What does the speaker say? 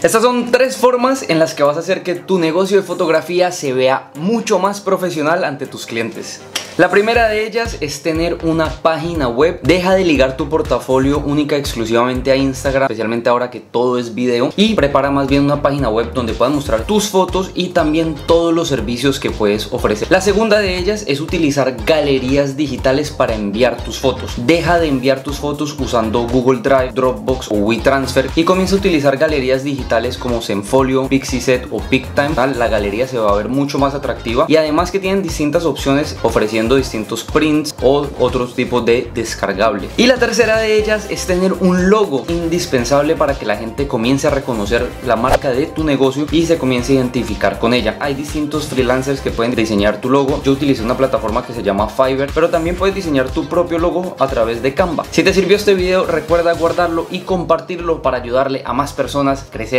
Estas son tres formas en las que vas a hacer que tu negocio de fotografía se vea mucho más profesional ante tus clientes. La primera de ellas es tener una página web. Deja de ligar tu portafolio única exclusivamente a Instagram, especialmente ahora que todo es video. Y prepara más bien una página web donde puedas mostrar tus fotos y también todos los servicios que puedes ofrecer. La segunda de ellas es utilizar galerías digitales para enviar tus fotos. Deja de enviar tus fotos usando Google Drive, Dropbox o WeTransfer y comienza a utilizar galerías digitales como Zenfolio, Pixieset o PicTime. La galería se va a ver mucho más atractiva y además que tienen distintas opciones ofreciendo distintos prints o otros tipos de descargable. Y la tercera de ellas es tener un logo indispensable para que la gente comience a reconocer la marca de tu negocio y se comience a identificar con ella. Hay distintos freelancers que pueden diseñar tu logo. Yo utilicé una plataforma que se llama Fiverr, pero también puedes diseñar tu propio logo a través de Canva. Si te sirvió este video, recuerda guardarlo y compartirlo para ayudarle a más personas a crecer